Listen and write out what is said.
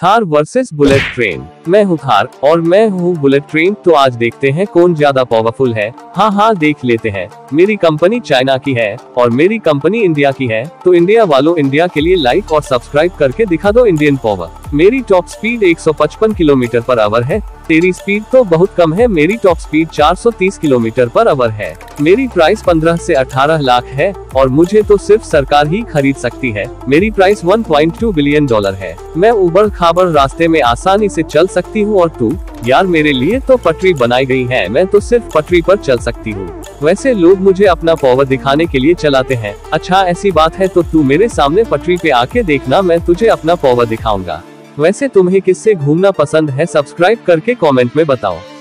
Thar versus bullet train. मैं हूँ थार, और मैं हूँ बुलेट ट्रेन तो आज देखते हैं कौन ज़्यादा पावरफुल है। हाँ हाँ देख लेते हैं। मेरी कंपनी चाइना की है, और मेरी कंपनी इंडिया की है तो इंडिया वालों इंडिया के लिए लाइक और सब्सक्राइब करके दिखा दो इंडियन पावर मेरी top speed 155 kilometre per hour है। तेरी स्पीड तो बहुत कम है। मेरी top speed 430 kilometre per hour है। मेरी प्राइस 15 से 18 लाख है और मुझे तो सिर्फ़ सरकार ही खरीद सकती है। मेरी प्राइस 1.2 बिलियन डॉलर है। मैं उबड़ खाबड़ रास्ते में आसानी से चल सकती हूँ और तू, यार मेरे लिए तो पटरी बनाई गई है। मैं तो सिर्फ़ पटरी पर चल सकती हूँ। वैसे लोग मुझे अपना पावर दिखाने के लिए चलाते हैं। अच्छा ऐसी बात है तो तू मेरे सामने पटरी पे आके देखना। मैं तुझे अपना पावर दिखाऊँगा। वैसे तुम्हें किससे घूमना पसंद है सब्सक्राइब करके कमेंट में बताओ।